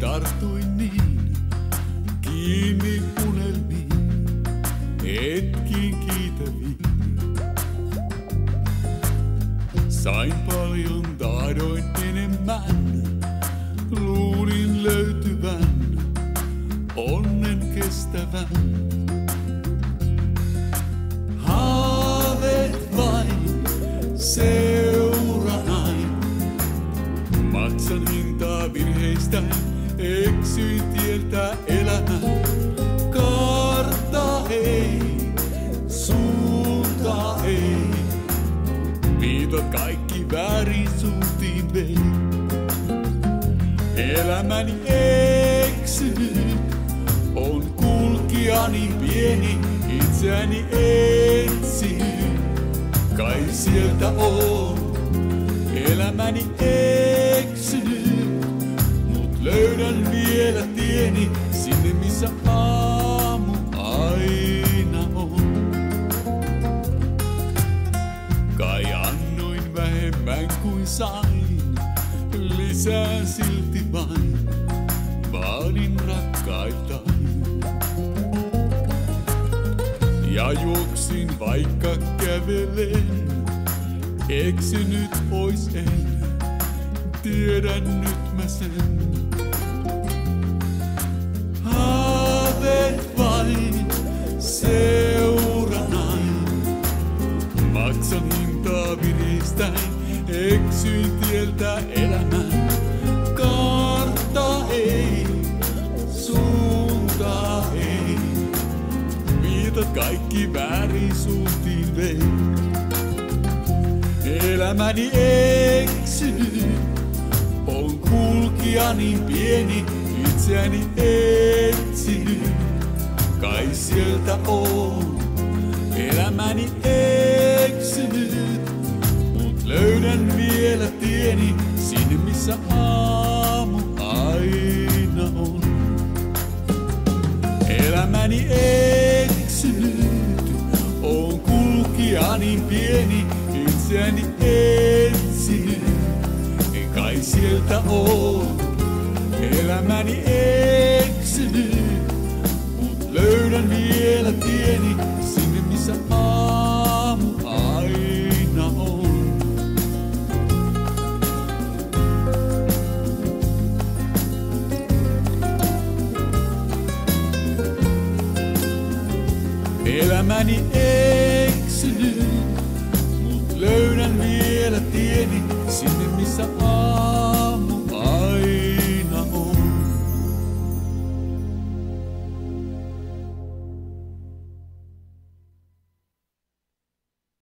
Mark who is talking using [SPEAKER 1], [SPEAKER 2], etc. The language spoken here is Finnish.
[SPEAKER 1] tartuin niin kiinni unelmiin, hetkiin kiitäviin. Sain paljon, taidoin enemmän, luulin löytyvän onnen kestävän. Haaveet vain seuranain, maksan hintaa virheistä, eksyin tieltä elämän. Kartta ei, suunta ei, viitot kaikki väärin suuntiin vei. Elämäni eksynyt on kulkijani pieni, itseäni etsin. Kai sieltä on elämäni eksynyt, löydän vielä tieni sinne missä aamu aina on. Kai annoin vähemmän kuin sain, lisää silti vain, vaadin rakkailtain. Ja juoksin vaikka kävelen, eksynyt pois en, tiedän nyt mä sen. Haaveet vain seuranain, maksan hintaa viristäin, eksyin tieltä elämän. Kartta ei, suunta ei, viitat kaikki väärin suuntiin vei. Elämäni eksynyt on kulkijani pieni, itseäni etsinyt. Kai sieltä on elämäni eksynyt, mut löydän vielä tieni sinne missä aamu aina on. Elämäni eksynyt on kulkijani pieni, itseäni etsinyt. Kai sieltä on elämäni eksynyt, mut löydän vielä tieni sinne missä aamu aina on. Elämäni eksynyt, mut löydän vielä tieni sinne missä aamu